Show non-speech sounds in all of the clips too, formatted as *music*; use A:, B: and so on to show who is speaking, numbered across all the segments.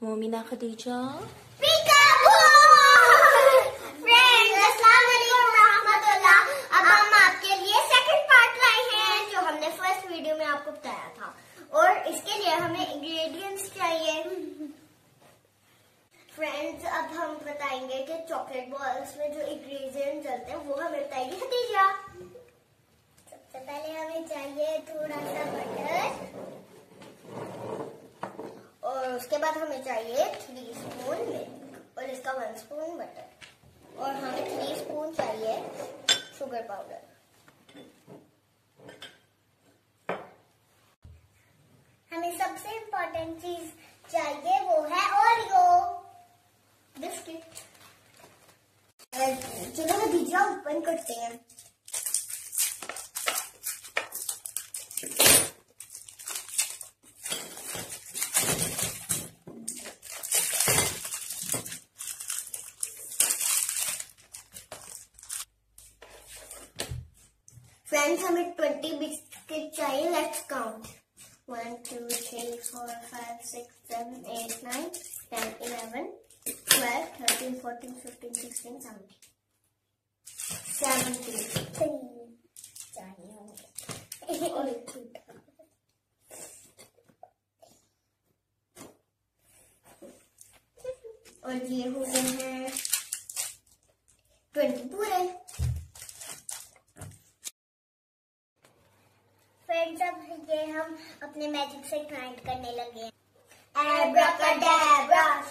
A: मोमिना खदीजा
B: हैं जो हमने फ़र्स्ट वीडियो में आपको बताया था और इसके लिए हमें चाहिए फ्रेंड्स अब हम बताएँगे कि चॉकलेट बॉल्स में जो इंग्रेडिएंट डलते हैं वो हमें बताएगी खदीजा सबसे पहले हमें चाहिए थोड़ा सा बटर उसके बाद हमें चाहिए थ्री स्पून मिल्क और इसका वन स्पून बटर और हमें थ्री स्पून चाहिए शुगर पाउडर हमें सबसे इम्पोर्टेंट चीज़ चाहिए वो है ओरियो बिस्किट चलो दीजिए ओपन करते हैं। फ्रेंड्स हमें ट्वेंटी बिस्किट चाहिए let's count one two three four five six seven eight nine ten eleven twelve thirteen fourteen fifteen sixteen seventeen seventeen और ये हो गए हैं ट्वेंटी पूरे फ्रेंड्स अब ये हम अपने मैजिक से ग्राइंड करने लगे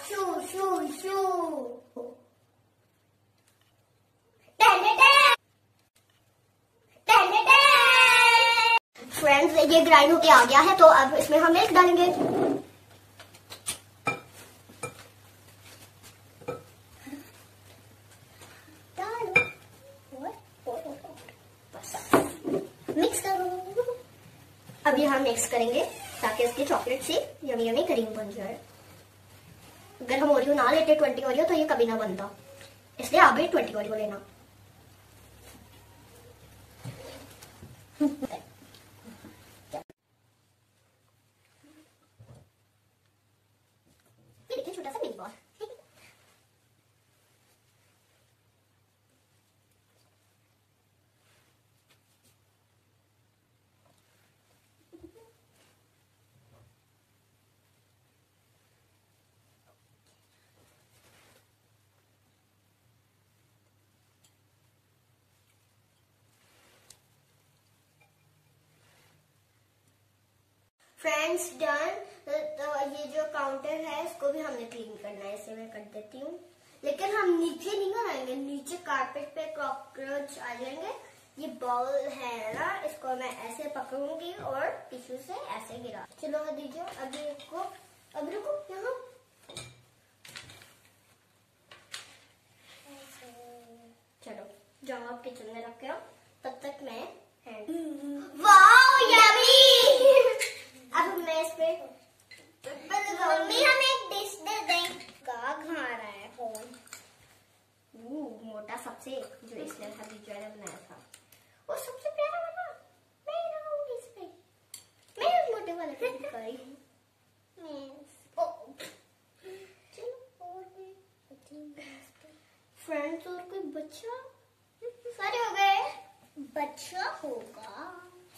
B: शू शू shoo. फ्रेंड्स ये ग्राइंड होके आ गया है तो अब इसमें हम मिल्क डालेंगे मिक्स करो अब यहाँ हम मिक्स करेंगे, ताकि इसकी चॉकलेट से यमी यमी क्रीम बन जाए। अगर हम ओरियो ना लेते ट्वेंटी ओरियो तो ये कभी ना बनता। इसलिए आप भी ट्वेंटी ओरियो लेना ये देखिए छोटा सा मिनी बॉल फ्रेंड्स डन तो ये जो काउंटर है, इसको भी हमने क्लीन करना है, इसे मैं कर देती हूँ। लेकिन हम नीचे नहीं कराएँगे नीचे कारपेट पे कॉकरोच आ जाएँगे। ये बॉल है ना, इसको मैं ऐसे पकड़ूँगी और टिश्यू से ऐसे गिरा। चलो दीजिए अभी इसको, अब रुको, यहाँ। चलो जाओ आप किचन में रखे हो, तब तक मैं यम्मी अब मैं इस पे मम्मी हमें एक डिश दे दें का खा रहा है फ़ोन मोटा सबसे जो इसने था बीजू ने बनाया था वो सबसे प्यारा बना मैं ही रहूँगी इस पे मैं उस मोटे वाले पे कर रही हूँ फ्रेंड्स और कोई बच्चा सारे हो गए बच्चा होगा।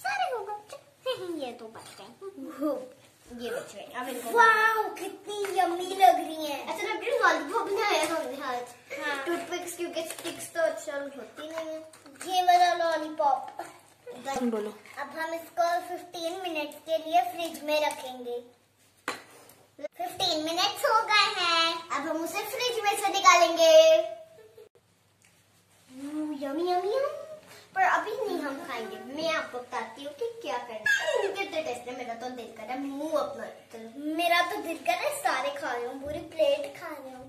B: सारे होगा। *laughs* ये तो बच्चे *laughs* ये बच गए। अब इनको वाओ कितनी यम्मी लग रही है। अच्छा रही है लॉलीपॉप बनाया हमने हाँ। टूथपिक्स क्योंकि स्टिक्स तो अच्छा होती नहीं है। ये वाला लॉलीपॉप
A: बोलो।
B: अब हम इसको 15 मिनट के लिए फ्रिज में रखेंगे। 15 मिनट्स हो गए हैं। अब हम उसे फ्रिज में से निकालेंगे। यमी यमी पर अभी नहीं हम खाएँगे। मैं आपको बताती हूँ कि क्या करना कितने टेस्ट है, मेरा तो दिल कर रहा है। मुँह अपना मेरा तो दिल कर रहा है सारे खा रहे हूँ, पूरी प्लेट खा रहे हूँ।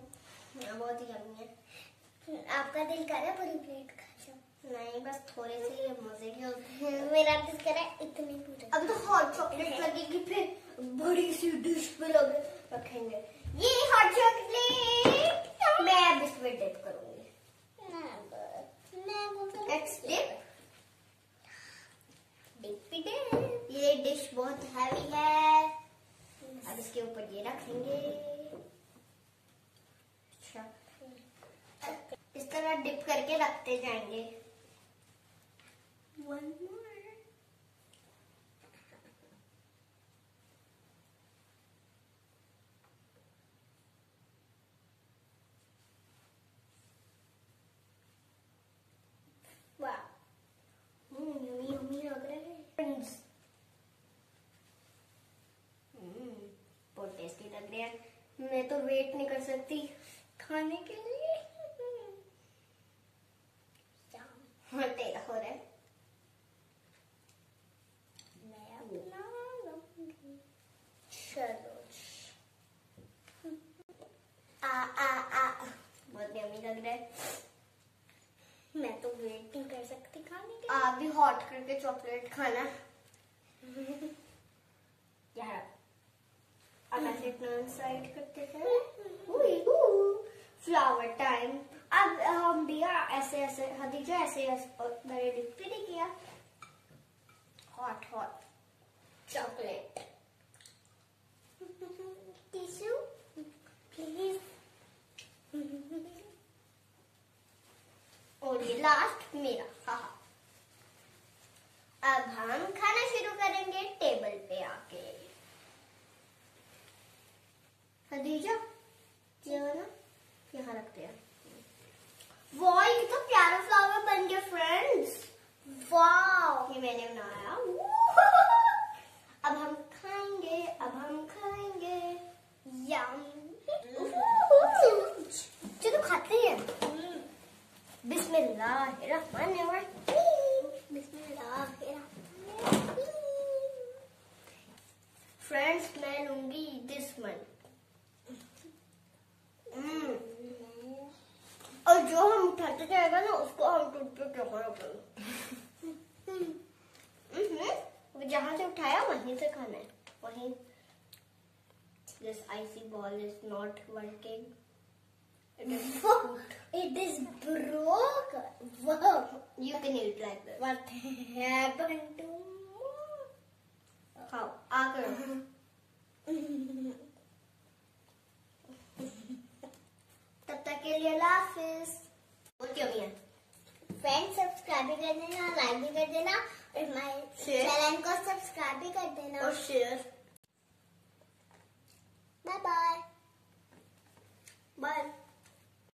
B: बहुत ही यमी है। आपका दिल कर रहा है पूरी प्लेट नहीं, बस थोड़े से मज़े के होते हैं। मेरा दिल कर रहा है इतने पूरे। अब तो हॉट चॉकलेट लगेगी, फिर बड़ी सी डिश पे लगे रखेंगे। ये हॉट चॉकलेट मैं अब इसमें डिप करूँगी। ये डिश बहुत हैवी है। अब इसके ऊपर ये रखेंगे अच्छा। इस तरह डिप करके रखते जाएँगे। सकती खाने के लिए हाँ तेरा चलो आ आ आ बहुत यम्मी लग रहा है मैं तो वेट नहीं कर सकती खाने के आप भी हॉट करके चॉकलेट खाना। यार, अब ऐसे टर्न साइड करते हैं। फ्लावर टाइम अब हम भी ऐसे ऐसे, हदीजा ऐसे मैंने नहीं किया। Hot hot chocolate tissue please और ये लास्ट मेरा हाँ। अब हम खाना शुरू करेंगे टेबल पे आके खदीजा ये वाला यहाँ रखते हैं वाह ये तो प्यारा फ्लावर बन गया फ्रेंड्स वाह ये मैंने बनाया। अब हम खाएँगे अब हम खाएँगे। यम चलो खाते हैं। फ्रेंड्स मैं लूँगी दिस वन और जो हम उठाते जाएगा ना उसको हम टूट पे रखना जहाँ से उठाया वहीं से खाना है। वहीं। This icy ball is
C: not working it is
B: broke you can use like
C: what happened to
B: how आकर। *laughs* तब तक के लिए लाफिस बहुत क्यों
C: फ्रेंड्स सब्सक्राइब भी कर देना लाइक भी कर देना और हमारे चैनल को सब्सक्राइब भी कर देना।
B: और शेयर
C: बाय बाय
B: बाय